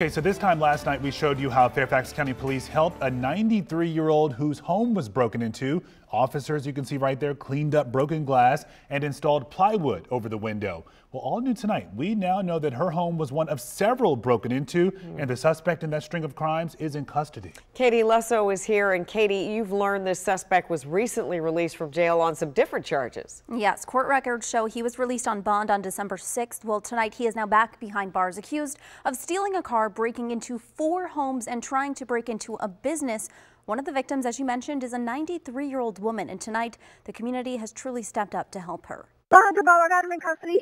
Okay, so this time last night we showed you how Fairfax County Police helped a 93-year-old whose home was broken into. Officers, you can see right there, cleaned up broken glass and installed plywood over the window. Well, all new tonight, we now know that her home was one of several broken into, mm. and the suspect in that string of crimes is in custody. Katie Lesso is here, and Katie, you've learned this suspect was recently released from jail on some different charges. Yes, court records show he was released on bond on December 6th. Well, tonight he is now back behind bars, accused of stealing a car, breaking into four homes, and trying to break into a business one of the victims, as you mentioned, is a 93-year-old woman, and tonight the community has truly stepped up to help her.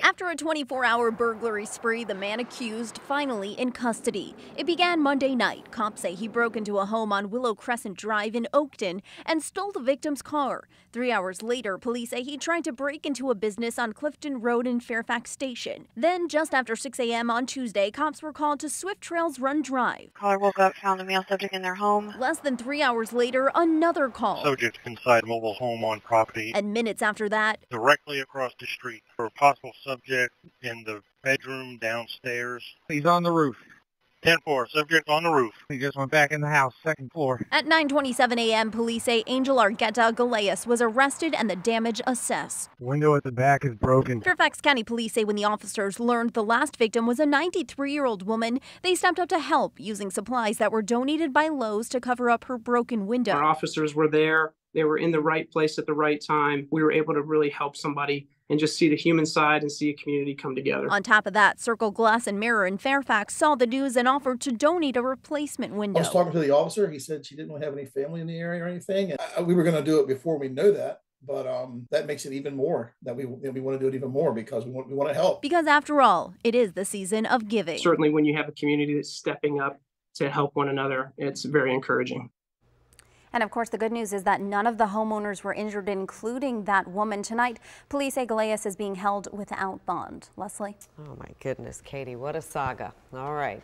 After a 24-hour burglary spree, the man accused finally in custody. It began Monday night. Cops say he broke into a home on Willow Crescent Drive in Oakton and stole the victim's car. Three hours later, police say he tried to break into a business on Clifton Road in Fairfax Station. Then, just after 6 a.m. on Tuesday, cops were called to Swift Trails Run Drive. Caller woke up, found a male subject in their home. Less than three hours later, another call. Subject inside mobile home on property. And minutes after that, directly across the street for a possible subject in the bedroom downstairs. He's on the roof. 10-4, subject on the roof. He just went back in the house, second floor. At 9.27 a.m., police say Angel Argueta Galeas was arrested and the damage assessed. Window at the back is broken. Fairfax County police say when the officers learned the last victim was a 93-year-old woman, they stepped up to help using supplies that were donated by Lowe's to cover up her broken window. Our officers were there. They were in the right place at the right time. We were able to really help somebody and just see the human side and see a community come together. On top of that, Circle Glass and Mirror in Fairfax saw the news and offered to donate a replacement window. I was talking to the officer. He said she didn't have any family in the area or anything. And we were going to do it before we know that but um, that makes it even more that we you know, we want to do it even more because we want we want to help. Because after all, it is the season of giving. Certainly, when you have a community that's stepping up to help one another, it's very encouraging. And of course, the good news is that none of the homeowners were injured, including that woman. Tonight, police say Galeas is being held without bond. Leslie? Oh, my goodness, Katie, what a saga. All right.